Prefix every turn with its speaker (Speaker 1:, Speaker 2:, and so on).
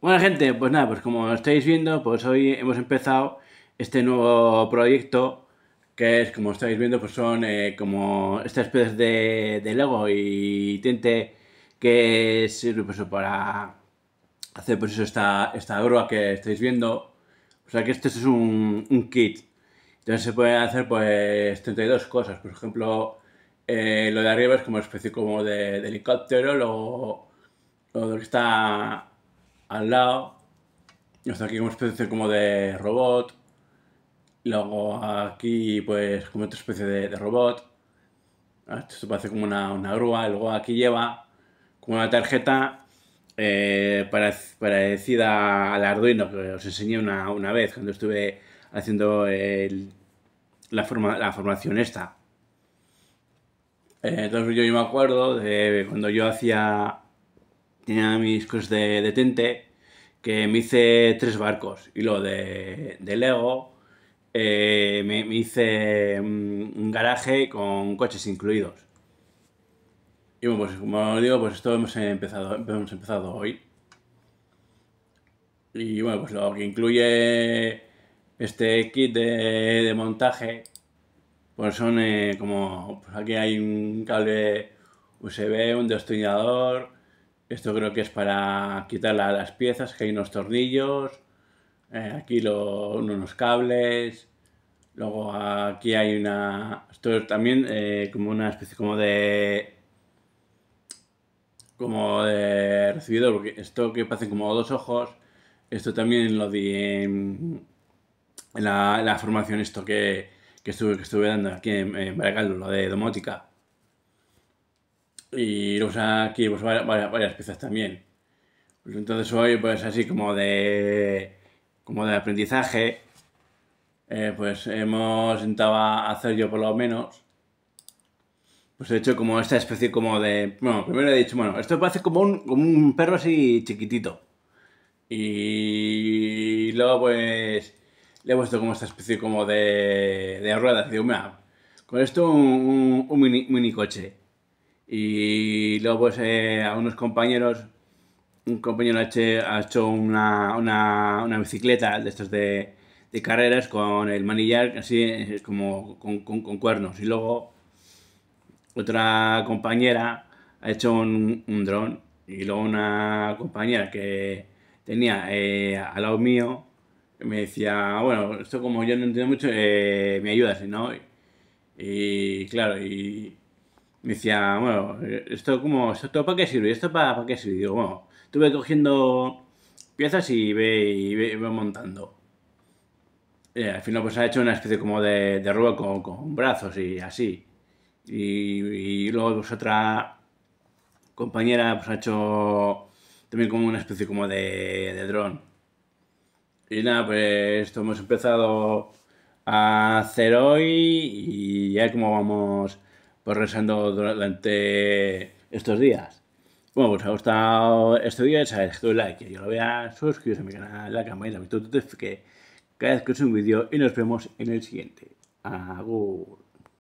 Speaker 1: Bueno gente, pues nada, pues como estáis viendo, pues hoy hemos empezado este nuevo proyecto que es, como estáis viendo, pues son eh, como esta especie de, de, Lego y tinte que sirve pues, para hacer pues esta, esta grúa que estáis viendo. O sea que este es un, un kit. Entonces se pueden hacer pues 32 cosas. Por ejemplo, eh, lo de arriba es como especie como de, de helicóptero, lo, lo que está al lado. Aquí una especie como de robot. Luego aquí, pues, como otra especie de, robot. Esto parece como una, una, grúa. Luego aquí lleva como una tarjeta eh, parecida al Arduino que os enseñé una, una vez cuando estuve haciendo el, la, forma, la formación esta. Eh, entonces yo me acuerdo de cuando yo hacía tenía mis cosas de, de tente, que me hice tres barcos. Y lo de, de Lego, eh, me, me, hice un garaje con coches incluidos. Y bueno, pues como digo, pues esto hemos empezado, hemos empezado hoy. Y bueno, pues lo que incluye este kit de, de montaje, pues son eh, como, pues aquí hay un cable USB, un destornillador, esto creo que es para quitar la, las piezas, que hay unos tornillos, eh, aquí unos cables, luego aquí hay una... Esto es también eh, como una especie como de... como de recibidor, porque esto que parece como dos ojos, esto también lo di en, la, formación esto que, que, estuve, que estuve dando aquí en, en Baracaldo, lo de domótica. Y luego aquí pues, varias, varias piezas también. Pues entonces hoy, pues así como de, como de aprendizaje, eh, pues hemos intentado hacer yo por lo menos, pues he hecho como esta especie como de, bueno, primero he dicho, bueno, esto parece como un, como un perro así chiquitito. Y luego pues le he puesto como esta especie como de, de ruedas. Digo, con esto un, un, un mini, mini coche. Y luego pues eh, a unos compañeros, un compañero ha hecho, ha hecho una, una, una, bicicleta de estos de, de, carreras con el manillar así como con, con, cuernos. Y luego otra compañera ha hecho un, un dron y luego una compañera que tenía eh, al lado mío me decía, bueno, esto como yo no entiendo mucho, eh, me ayudas, ¿no? Y, y claro, y decía, bueno, ¿esto como, esto para qué sirve? ¿Esto para, para qué sirve? Y digo, bueno, estuve cogiendo piezas y ve, y ve, ve montando. Y al final pues ha hecho una especie como de, de con, con, brazos y así. Y, y, luego pues otra compañera pues ha hecho también como una especie como de, de dron. Y nada, pues esto hemos empezado a hacer hoy y ya como vamos progresando durante estos días. Bueno, pues ha gustado este vídeo, sabes que like, que yo lo vea, suscribiros a mi canal, la campanita, que cada vez que os un vídeo y nos vemos en el siguiente. Agur.